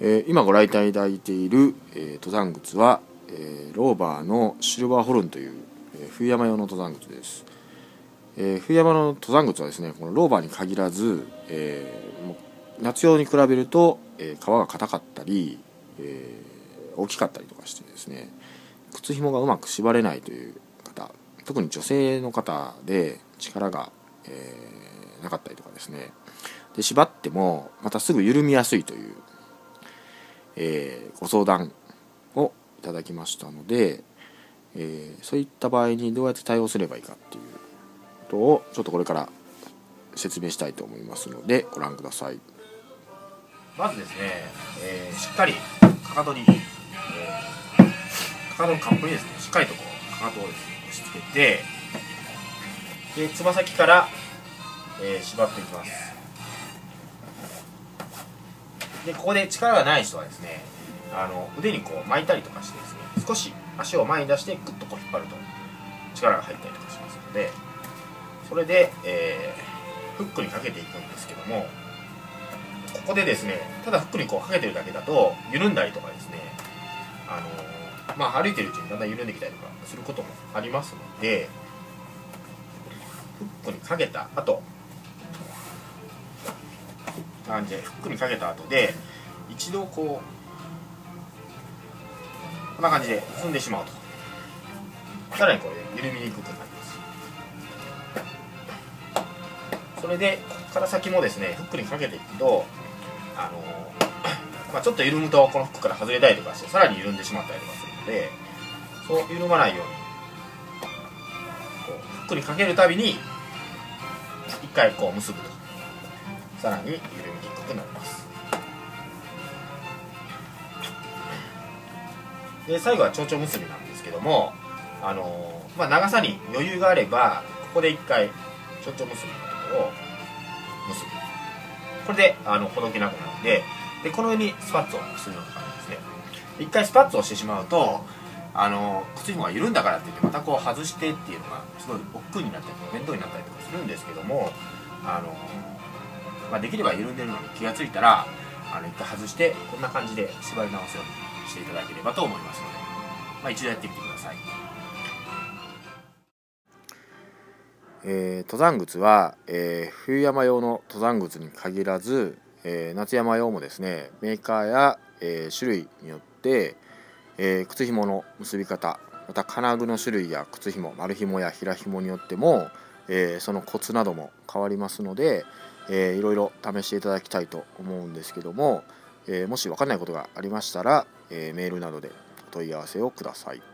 えー、今ご来店いただいている、えー、登山靴は、えー、ローバーのシルバーホルンという、え、冬山用の登山靴です、え、冬山の登山靴はですねこのローバーに限らず、え、夏用に比べると、え、皮が硬かったり、え、大きかったりとかしてですね靴紐がうまく縛れないという方特に女性の方で力が、え、なかったりとかですね。で縛ってもまたすぐ緩みやすいというえー、ご相談をいただきましたので、えー、そういった場合にどうやって対応すればいいかっていうことをちょっとこれから説明したいと思いますのでご覧ください。まずですね、えー、しっかりかかとに、えー、かかとのカップにですねしっかりとこうかかとをですね押し付けてでつま先から、えー、縛っていきます。でここで力がない人はですねあの腕にこう巻いたりとかしてですね少し足を前に出してグッとこう引っ張ると力が入ったりとかしますのでそれで、えー、フックにかけていくんですけどもここでですねただフックにこうかけてるだけだと緩んだりとかですねあのまあ歩いてるうちにだんだん緩んできたりとかすることもありますのでフックにかけた後感じでフックにかけた後で一度こうこんな感じで踏んでしまうと。さらにこれ緩みにくくなります。それでここから先もですねフックにかけていくとあの まあ、ちょっと緩むとこのフックから外れたりとかしてさらに緩んでしまったりとかするのでそう緩まないようにこうフックにかけるたびに一回こう結ぶと。さらに緩みにくくなります。で最後は蝶々結びなんですけどもあのまあ、長さに余裕があればここで一回蝶々結びのところを結ぶ。これであのほどけなくなるんででこの上にスパッツをするような感じですね。一回スパッツをしてしまうとあの靴紐が緩んだからって言ってまたこう外してっていうのがすごい億劫になったり面倒になったりとかするんですけどもあのまあ、できれば緩んでるのに気が付いたらあの一回外してこんな感じで縛り直すようにしていただければと思いますので、まあ、一度やってみてください。えー、登山靴は、えー、冬山用の登山靴に限らず、えー、夏山用もですねメーカーや、え種類によって、え靴紐の結び方また金具の種類や靴紐丸紐や平紐によっても、えそのコツなども変わりますので、えー、いろいろ試していただきたいと思うんですけども、えー、もし分かんないことがありましたら、えー、メールなどでお問い合わせをください。